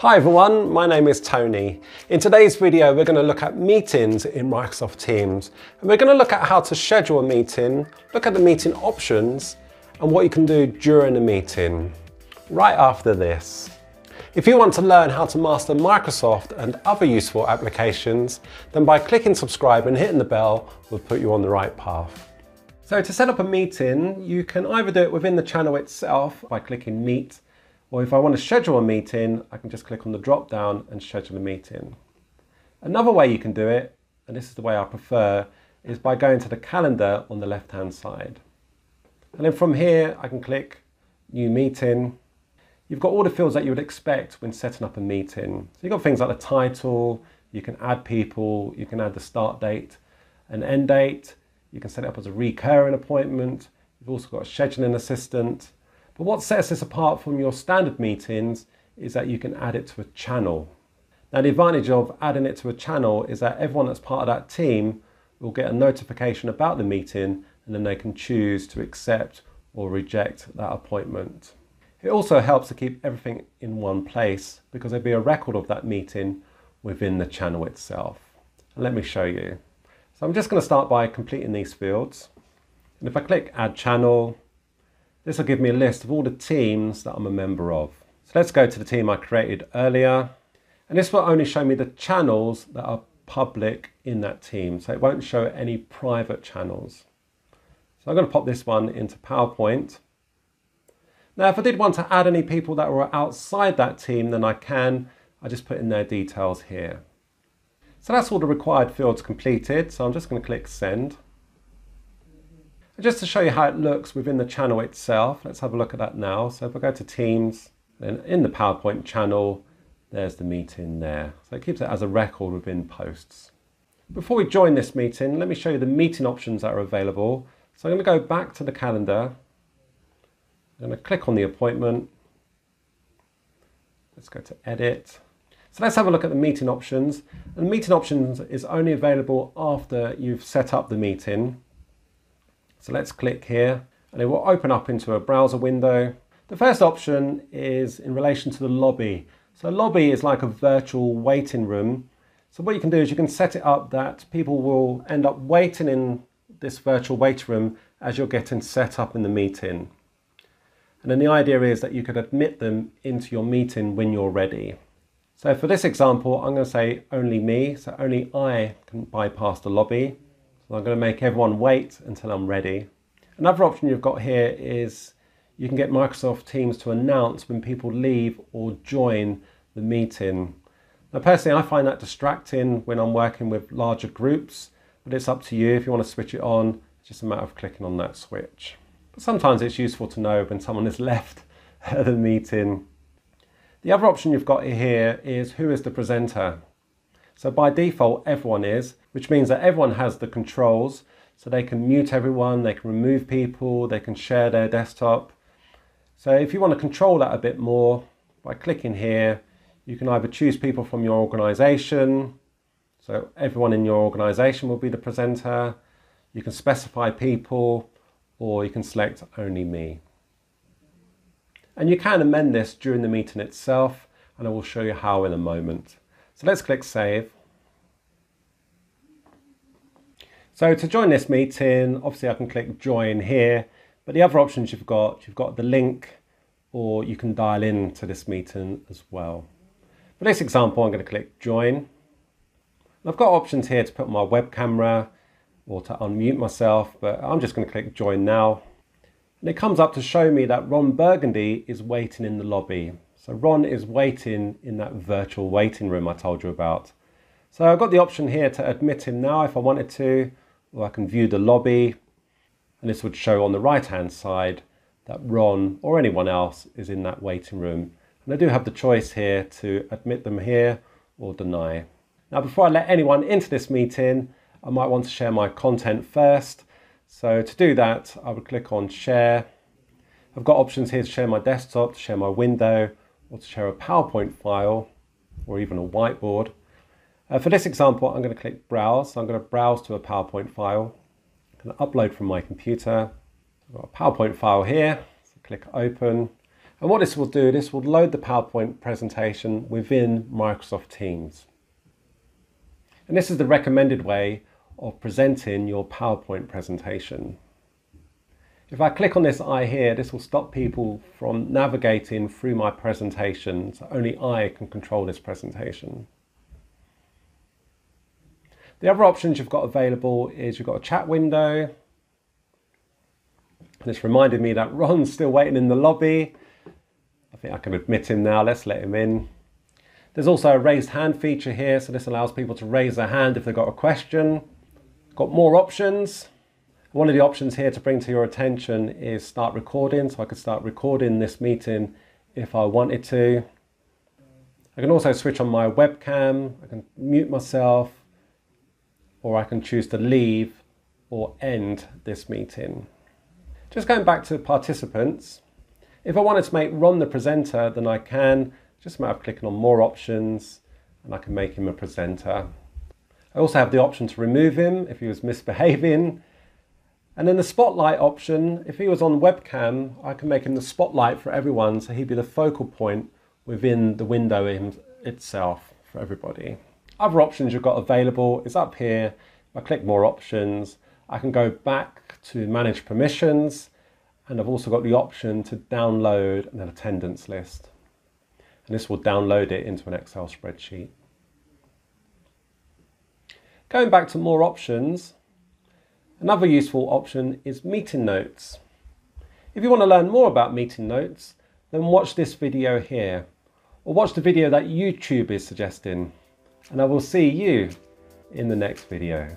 Hi everyone, my name is Tony. In today's video, we're going to look at meetings in Microsoft Teams. And we're going to look at how to schedule a meeting, look at the meeting options, and what you can do during a meeting, right after this. If you want to learn how to master Microsoft and other useful applications, then by clicking subscribe and hitting the bell will put you on the right path. So to set up a meeting, you can either do it within the channel itself by clicking Meet, or if I want to schedule a meeting, I can just click on the drop down and schedule a meeting. Another way you can do it, and this is the way I prefer, is by going to the calendar on the left hand side. And then from here, I can click New Meeting, You've got all the fields that you would expect when setting up a meeting. So you've got things like the title, you can add people, you can add the start date and end date, you can set it up as a recurring appointment, you've also got a scheduling assistant. But what sets this apart from your standard meetings is that you can add it to a channel. Now the advantage of adding it to a channel is that everyone that's part of that team will get a notification about the meeting and then they can choose to accept or reject that appointment. It also helps to keep everything in one place because there'll be a record of that meeting within the channel itself. And let me show you. So I'm just going to start by completing these fields. And if I click Add Channel, this will give me a list of all the teams that I'm a member of. So let's go to the team I created earlier. And this will only show me the channels that are public in that team. So it won't show any private channels. So I'm going to pop this one into PowerPoint. Now, if I did want to add any people that were outside that team, then I can. I just put in their details here. So that's all the required fields completed. So I'm just going to click send. Just to show you how it looks within the channel itself, let's have a look at that now. So if I go to Teams, then in the PowerPoint channel, there's the meeting there. So it keeps it as a record within posts. Before we join this meeting, let me show you the meeting options that are available. So I'm going to go back to the calendar I'm going to click on the appointment. Let's go to edit. So let's have a look at the meeting options. And meeting options is only available after you've set up the meeting. So let's click here and it will open up into a browser window. The first option is in relation to the lobby. So lobby is like a virtual waiting room. So what you can do is you can set it up that people will end up waiting in this virtual waiting room as you're getting set up in the meeting. And then the idea is that you could admit them into your meeting when you're ready. So for this example, I'm going to say only me, so only I can bypass the lobby. So I'm going to make everyone wait until I'm ready. Another option you've got here is you can get Microsoft Teams to announce when people leave or join the meeting. Now personally, I find that distracting when I'm working with larger groups, but it's up to you. If you want to switch it on, it's just a matter of clicking on that switch. But sometimes it's useful to know when someone has left the meeting. The other option you've got here is who is the presenter. So by default, everyone is, which means that everyone has the controls. So they can mute everyone, they can remove people, they can share their desktop. So if you want to control that a bit more, by clicking here, you can either choose people from your organization. So everyone in your organization will be the presenter. You can specify people or you can select only me. And you can amend this during the meeting itself, and I will show you how in a moment. So let's click save. So to join this meeting, obviously I can click join here, but the other options you've got, you've got the link or you can dial in to this meeting as well. For this example, I'm going to click join. I've got options here to put my web camera, or to unmute myself, but I'm just going to click join now. And it comes up to show me that Ron Burgundy is waiting in the lobby. So Ron is waiting in that virtual waiting room I told you about. So I've got the option here to admit him now if I wanted to, or I can view the lobby. And this would show on the right hand side that Ron or anyone else is in that waiting room. And I do have the choice here to admit them here or deny. Now before I let anyone into this meeting, I might want to share my content first. So to do that, I would click on share. I've got options here to share my desktop, to share my window, or to share a PowerPoint file, or even a whiteboard. Uh, for this example, I'm going to click browse. So I'm going to browse to a PowerPoint file. I'm going to upload from my computer. I've got a PowerPoint file here. So click open. And what this will do, this will load the PowerPoint presentation within Microsoft Teams. And this is the recommended way of presenting your PowerPoint presentation. If I click on this eye here, this will stop people from navigating through my presentation, so only I can control this presentation. The other options you've got available is you've got a chat window. This reminded me that Ron's still waiting in the lobby. I think I can admit him now, let's let him in. There's also a raised hand feature here, so this allows people to raise their hand if they've got a question. Got more options. One of the options here to bring to your attention is start recording. So I could start recording this meeting if I wanted to. I can also switch on my webcam. I can mute myself or I can choose to leave or end this meeting. Just going back to participants, if I wanted to make Ron the presenter, then I can, just a matter of clicking on more options and I can make him a presenter. I also have the option to remove him if he was misbehaving. And then the spotlight option, if he was on webcam, I can make him the spotlight for everyone so he'd be the focal point within the window itself for everybody. Other options you've got available is up here. If I click more options, I can go back to manage permissions and I've also got the option to download an attendance list. And this will download it into an Excel spreadsheet. Going back to more options, another useful option is meeting notes. If you want to learn more about meeting notes, then watch this video here, or watch the video that YouTube is suggesting. And I will see you in the next video.